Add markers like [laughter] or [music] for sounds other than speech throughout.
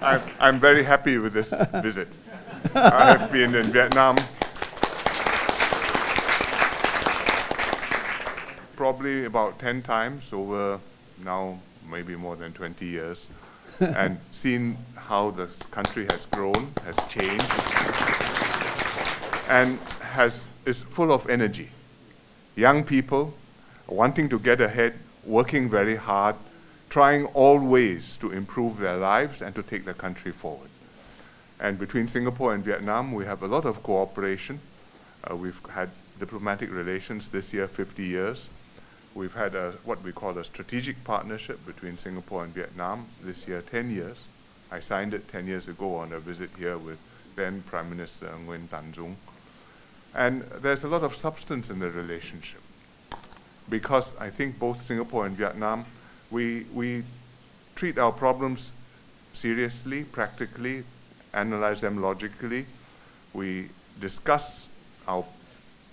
I'm, I'm very happy with this [laughs] visit. I have been in Vietnam probably about 10 times over now maybe more than 20 years [laughs] and seen how this country has grown, has changed, and has, is full of energy. Young people wanting to get ahead, working very hard, trying all ways to improve their lives and to take the country forward. And between Singapore and Vietnam, we have a lot of cooperation. Uh, we've had diplomatic relations this year, 50 years. We've had a, what we call a strategic partnership between Singapore and Vietnam this year, 10 years. I signed it 10 years ago on a visit here with then Prime Minister Nguyen Tan Dung. And there's a lot of substance in the relationship because I think both Singapore and Vietnam we, we treat our problems seriously, practically, analyze them logically. We discuss our,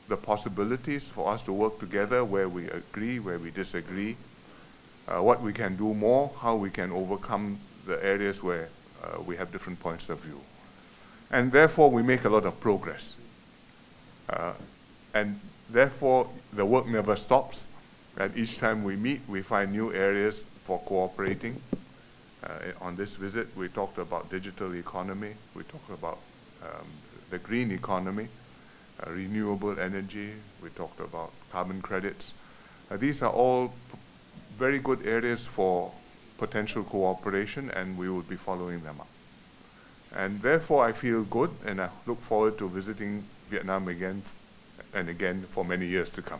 the possibilities for us to work together where we agree, where we disagree, uh, what we can do more, how we can overcome the areas where uh, we have different points of view. And therefore, we make a lot of progress. Uh, and therefore, the work never stops. And each time we meet, we find new areas for cooperating. Uh, on this visit, we talked about digital economy. We talked about um, the green economy, uh, renewable energy. We talked about carbon credits. Uh, these are all very good areas for potential cooperation, and we will be following them up. And therefore, I feel good, and I look forward to visiting Vietnam again and again for many years to come.